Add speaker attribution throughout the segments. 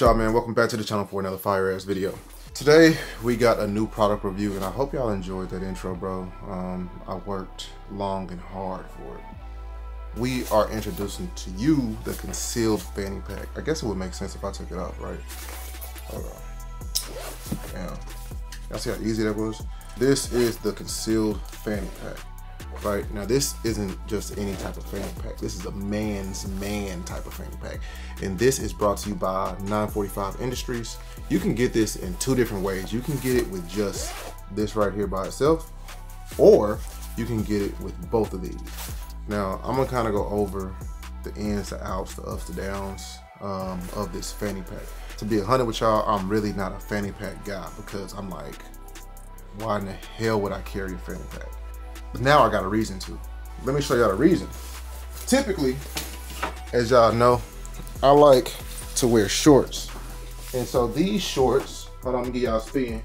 Speaker 1: With y'all, man? Welcome back to the channel for another fire ass video. Today we got a new product review, and I hope y'all enjoyed that intro, bro. Um, I worked long and hard for it. We are introducing to you the concealed fanny pack. I guess it would make sense if I took it off, right? Hold on. Damn. Y'all see how easy that was? This is the concealed fanny pack right? Now this isn't just any type of fanny pack. This is a man's man type of fanny pack. And this is brought to you by 945 Industries. You can get this in two different ways. You can get it with just this right here by itself, or you can get it with both of these. Now I'm gonna kind of go over the ins, the outs, the ups, the downs um, of this fanny pack. To be a hundred with y'all, I'm really not a fanny pack guy because I'm like, why in the hell would I carry a fanny pack? But now I got a reason to. Let me show y'all the reason. Typically, as y'all know, I like to wear shorts. And so these shorts, hold on, let me get y'all a spin.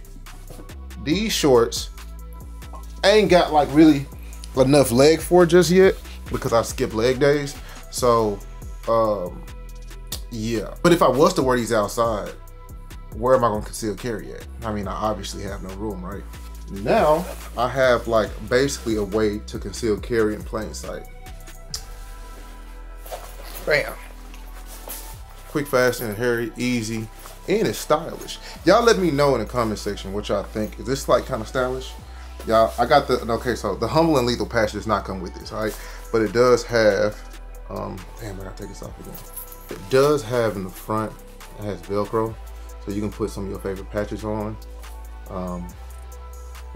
Speaker 1: These shorts, ain't got like really enough leg for just yet because I skip leg days. So, um, yeah. But if I was to wear these outside, where am I gonna conceal carry at? I mean, I obviously have no room, right? Now I have like basically a way to conceal carry in plain sight. Bam. Quick, fast, and hairy, easy, and it's stylish. Y'all let me know in the comment section what y'all think. Is this like kind of stylish? Y'all, I got the, okay, so the Humble and Lethal patch does not come with this, all right? But it does have, um, damn, I gotta take this off again. It does have in the front, it has Velcro, so you can put some of your favorite patches on. Um,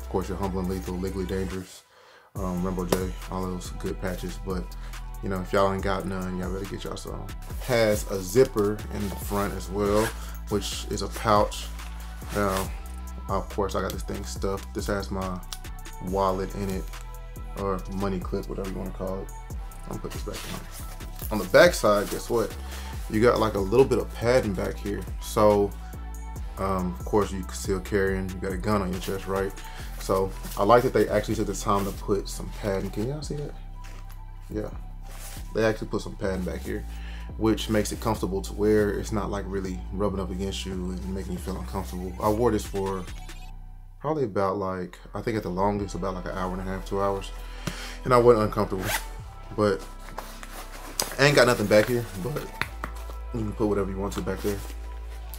Speaker 1: of course, your Humble and Lethal, Legally Dangerous, um, Rambo Jay, all those good patches. But, you know, if y'all ain't got none, y'all better get y'all some. Has a zipper in the front as well, which is a pouch. Now, of course, I got this thing stuffed. This has my wallet in it, or money clip, whatever you want to call it. I'm gonna put this back in. On the back side, guess what? You got like a little bit of padding back here. So, um, of course, you can still carrying, you got a gun on your chest, right? So I like that they actually took the time to put some padding. Can y'all see that? Yeah. They actually put some padding back here, which makes it comfortable to wear. It's not like really rubbing up against you and making you feel uncomfortable. I wore this for probably about like, I think at the longest, about like an hour and a half, two hours. And I wasn't uncomfortable. But I ain't got nothing back here, but you can put whatever you want to back there.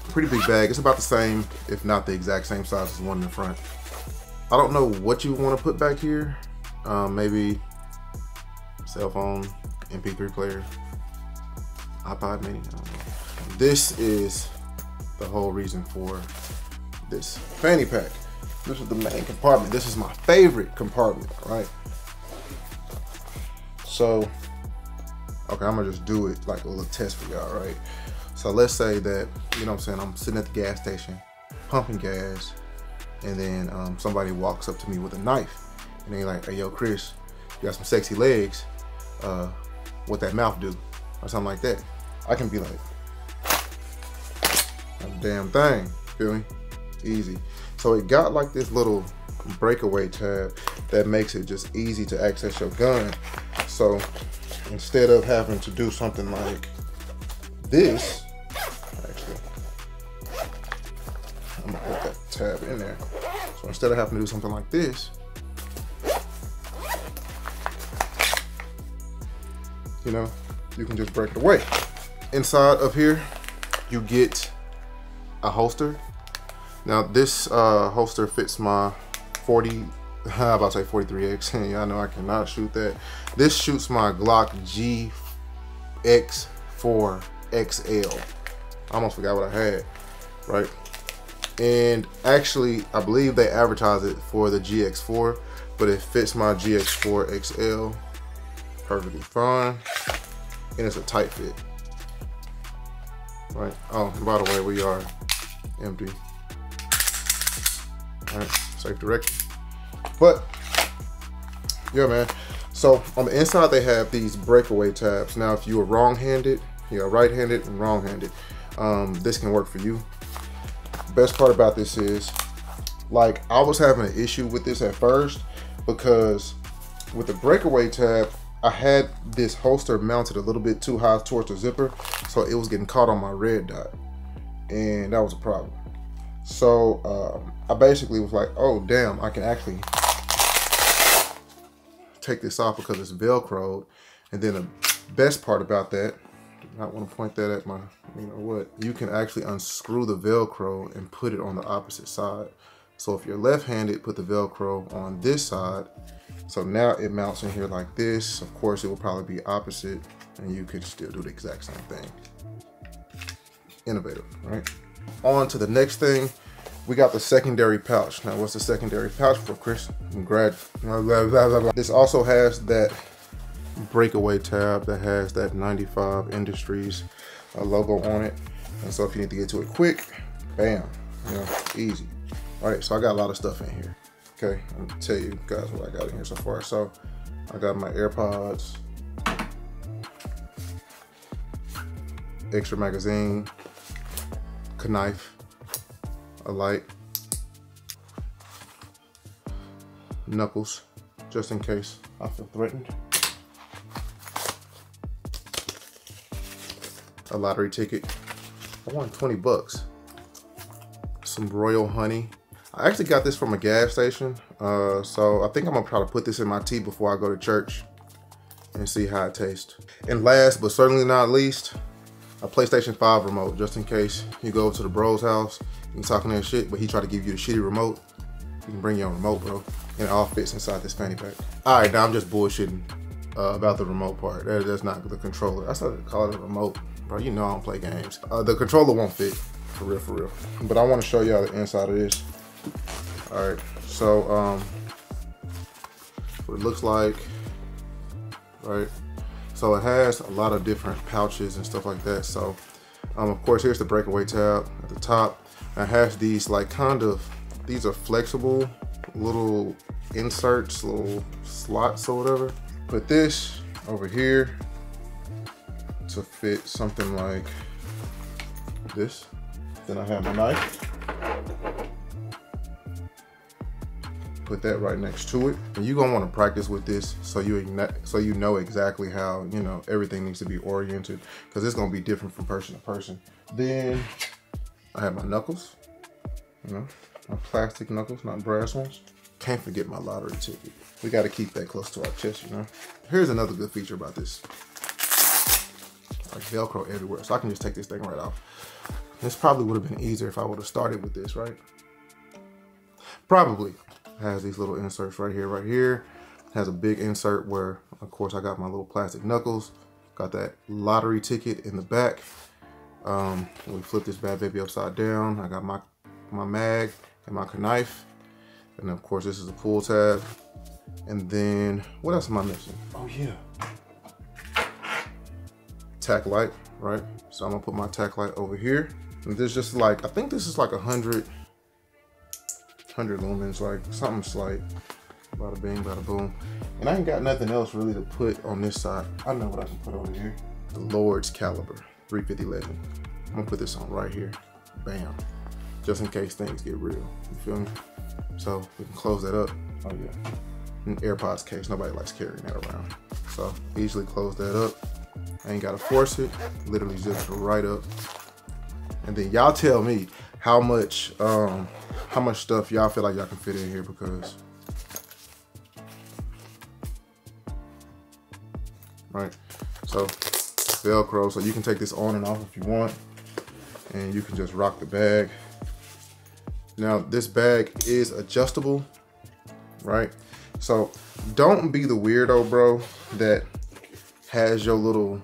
Speaker 1: Pretty big bag. It's about the same, if not the exact same size as the one in the front. I don't know what you want to put back here. Um, maybe cell phone, MP3 player, iPod mini. This is the whole reason for this fanny pack. This is the main compartment. This is my favorite compartment, right? So, okay, I'm gonna just do it like a little test for y'all, right? So let's say that, you know what I'm saying, I'm sitting at the gas station, pumping gas, and then um, somebody walks up to me with a knife and they're like, hey, yo, Chris, you got some sexy legs. Uh, what that mouth do? Or something like that. I can be like, damn thing, feel me? Easy. So it got like this little breakaway tab that makes it just easy to access your gun. So instead of having to do something like this, tab in there. So instead of having to do something like this, you know, you can just break it away. Inside of here, you get a holster. Now this uh, holster fits my 40, how about to say 43X, y'all know I cannot shoot that. This shoots my Glock GX4 XL. I almost forgot what I had, right? And actually, I believe they advertise it for the GX4, but it fits my GX4 XL perfectly fine. And it's a tight fit. Right. Oh, by the way, we are empty. All right, safe direction. But, yeah, man. So on the inside, they have these breakaway tabs. Now, if you are wrong-handed, you are right-handed and wrong-handed, um, this can work for you best part about this is like I was having an issue with this at first because with the breakaway tab, I had this holster mounted a little bit too high towards the zipper, so it was getting caught on my red dot. and that was a problem. So um, I basically was like, oh damn, I can actually take this off because it's Velcroed. And then the best part about that, I want to point that at my, you know what, you can actually unscrew the Velcro and put it on the opposite side. So if you're left-handed, put the Velcro on this side. So now it mounts in here like this. Of course, it will probably be opposite and you could still do the exact same thing. Innovative, right? On to the next thing. We got the secondary pouch. Now, what's the secondary pouch for, Chris? Grad. This also has that breakaway tab that has that 95 Industries uh, logo on it. And so if you need to get to it quick, bam, you know, easy. All right, so I got a lot of stuff in here. Okay, I'm gonna tell you guys what I got in here so far. So I got my AirPods, extra magazine, knife, a light, knuckles, just in case I feel threatened. A lottery ticket. I won 20 bucks. Some royal honey. I actually got this from a gas station. Uh, so I think I'm gonna try to put this in my tea before I go to church and see how it tastes. And last but certainly not least, a PlayStation 5 remote, just in case you go to the bro's house, you talking that shit, but he try to give you the shitty remote. You can bring your own remote, bro. And it all fits inside this fanny pack. All right, now I'm just bullshitting uh, about the remote part. That, that's not the controller. I started to call it a remote. Bro, you know I don't play games. Uh, the controller won't fit, for real, for real. But I wanna show y'all the inside of this. All right, so um, what it looks like, right? So it has a lot of different pouches and stuff like that. So um, of course, here's the breakaway tab at the top. It has these like kind of, these are flexible little inserts, little slots or whatever. Put this over here to fit something like this. Then I have my knife. put that right next to it. And you're gonna wanna practice with this so you so you know exactly how, you know, everything needs to be oriented because it's gonna be different from person to person. Then I have my knuckles, you know, my plastic knuckles, not brass ones. Can't forget my lottery ticket. We gotta keep that close to our chest, you know. Here's another good feature about this. Like Velcro everywhere, so I can just take this thing right off. This probably would have been easier if I would have started with this, right? Probably, has these little inserts right here, right here. Has a big insert where, of course, I got my little plastic knuckles. Got that lottery ticket in the back. Um, we flip this bad baby upside down. I got my, my mag and my knife. And of course, this is a pull tab. And then, what else am I missing? Oh yeah. Tac light, right? So I'm gonna put my tac light over here. And this just like, I think this is like a hundred 100 lumens, like something slight. Bada bing, bada boom. And I ain't got nothing else really to put on this side. I know what I can put over here. The Lord's Caliber 350 Legend. I'm gonna put this on right here. Bam. Just in case things get real. You feel me? So we can close that up. Oh yeah. An AirPods case, nobody likes carrying that around. So easily close that up. I ain't gotta force it. Literally just right up. And then y'all tell me how much um, how much stuff y'all feel like y'all can fit in here because right so velcro so you can take this on and off if you want and you can just rock the bag now this bag is adjustable right so don't be the weirdo bro that has your little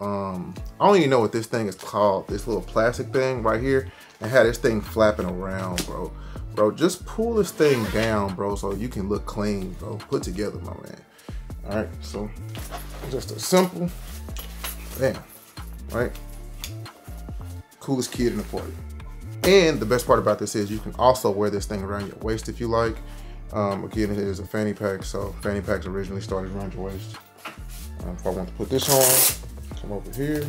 Speaker 1: um i don't even know what this thing is called this little plastic thing right here and had this thing flapping around bro Bro, just pull this thing down, bro, so you can look clean, bro. Put together, my man. All right, so just a simple, bam, right? Coolest kid in the party. And the best part about this is you can also wear this thing around your waist if you like. Um, again, it is a fanny pack, so fanny packs originally started around your waist. Um, if I want to put this on, come over here,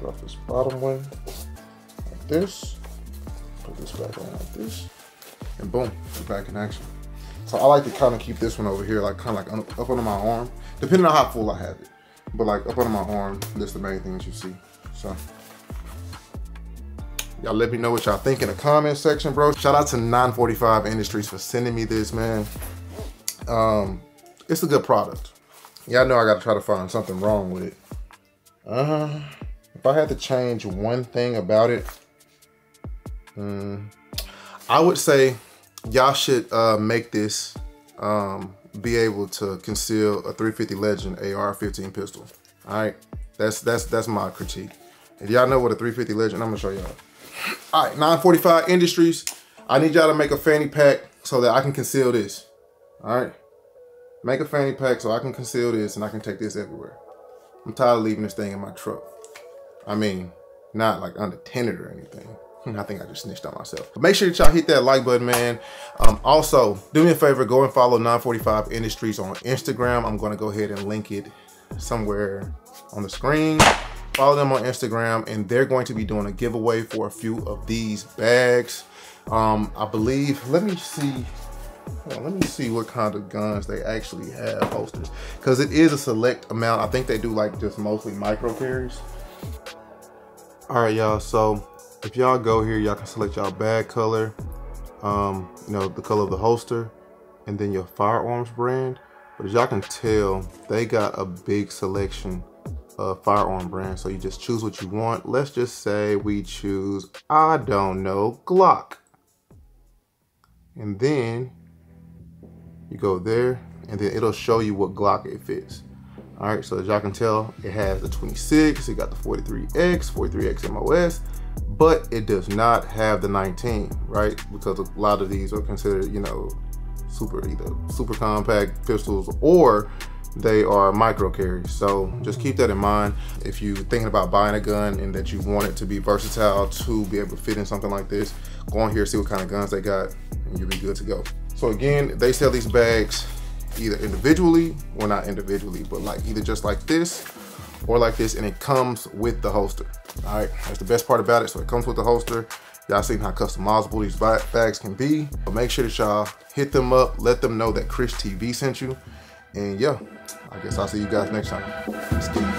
Speaker 1: drop this bottom one like this put this back on like this, and boom, we're back in action. So I like to kind of keep this one over here, like kind of like up under my arm, depending on how full I have it. But like up under my arm, that's the main thing that you see. So Y'all let me know what y'all think in the comment section, bro. Shout out to 945 Industries for sending me this, man. Um, it's a good product. Y'all know I gotta try to find something wrong with it. Uh, if I had to change one thing about it, um, I would say y'all should uh, make this um, be able to conceal a 350 Legend AR-15 pistol. All right, that's that's that's my critique. If y'all know what a 350 Legend, I'm gonna show y'all. All right, 945 Industries. I need y'all to make a fanny pack so that I can conceal this. All right, make a fanny pack so I can conceal this and I can take this everywhere. I'm tired of leaving this thing in my truck. I mean, not like unattended or anything. I think I just snitched on myself. But make sure that y'all hit that like button, man. Um, also, do me a favor, go and follow 945 Industries on Instagram. I'm gonna go ahead and link it somewhere on the screen. Follow them on Instagram and they're going to be doing a giveaway for a few of these bags. Um, I believe, let me see, let me see what kind of guns they actually have holsters. Cause it is a select amount. I think they do like just mostly micro carries. All right, y'all, so if y'all go here, y'all can select y'all bag color, um, you know, the color of the holster, and then your firearms brand. But as y'all can tell, they got a big selection of firearm brands. So you just choose what you want. Let's just say we choose, I don't know, Glock. And then you go there and then it'll show you what Glock it fits. All right, so as y'all can tell, it has the 26, it got the 43X, 43X MOS, but it does not have the 19, right? Because a lot of these are considered, you know, super either super compact pistols or they are micro carries. So just keep that in mind. If you're thinking about buying a gun and that you want it to be versatile to be able to fit in something like this, go on here, see what kind of guns they got, and you'll be good to go. So again, they sell these bags either individually, or not individually, but like either just like this or like this, and it comes with the holster. All right, that's the best part about it. So it comes with the holster. Y'all seen how customizable these bags can be. But make sure that y'all hit them up, let them know that Chris TV sent you. And yeah, I guess I'll see you guys next time.